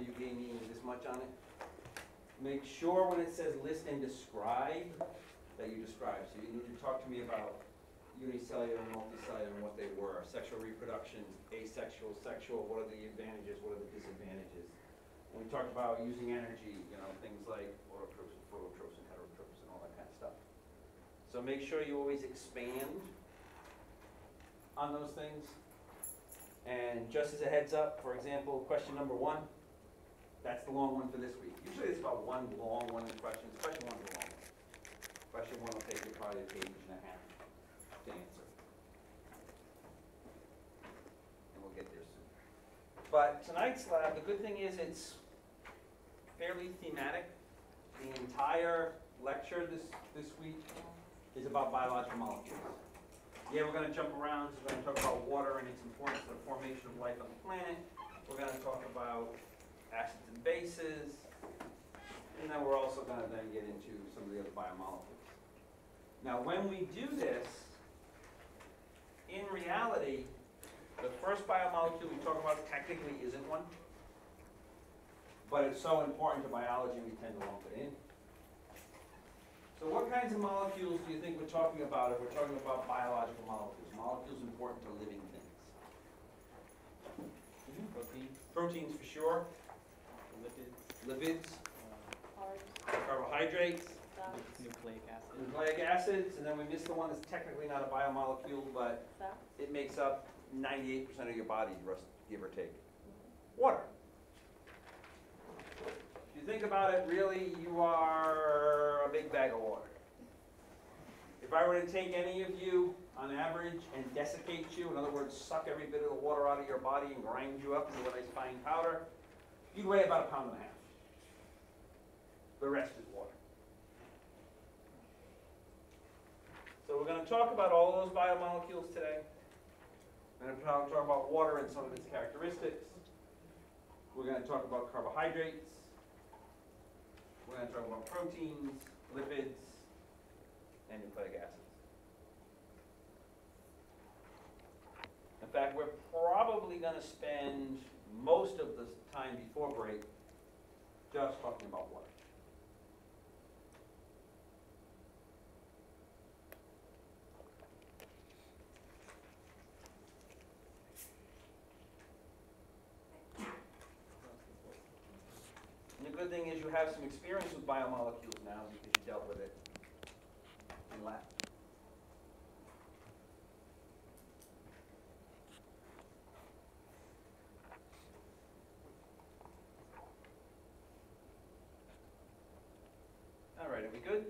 you gave me this much on it. Make sure when it says list and describe, that you describe. So you need to talk to me about unicellular and multicellular and what they were, sexual reproduction, asexual, sexual, what are the advantages, what are the disadvantages? And we talked about using energy, you know, things like autotrophin, phototrophin, heterotrophin, all that kind of stuff. So make sure you always expand on those things. And just as a heads up, for example, question number one, that's the long one for this week. Usually it's about one long one in questions, question one's a long one. Question one will take you probably a page and a half to answer. And we'll get there soon. But tonight's lab, the good thing is it's fairly thematic. The entire lecture this, this week is about biological molecules. Yeah, we're gonna jump around, so we're gonna talk about water and its importance to the formation of life on the planet. We're gonna talk about acids and bases. And then we're also gonna then get into some of the other biomolecules. Now, when we do this, in reality, the first biomolecule we talk about technically isn't one. But it's so important to biology, we tend to lump it in. So what kinds of molecules do you think we're talking about if we're talking about biological molecules? Molecules important to living things. Mm-hmm. Protein, Proteins for sure, lipids, lipids, Carbs, carbohydrates, fats, nucleic acid. nucleic acids, and then we missed the one that's technically not a biomolecule, but fats. it makes up ninety-eight percent of your body, rus- give or take. Mm-hmm. Water. If you think about it, really, you are a big bag of water. If I were to take any of you, on average, and desiccate you, in other words, suck every bit of the water out of your body and grind you up into a nice fine powder, you'd weigh about a pound and a half. The rest is water. So we're gonna talk about all those biomolecules today. We're gonna talk, talk about water and some of its characteristics. We're gonna talk about carbohydrates. We're gonna talk about proteins, lipids, and nucleic acids. In fact, we're probably gonna spend most of the time before break just talking about water. The good thing is you have some experience with biomolecules now because you dealt with it in lab. We good?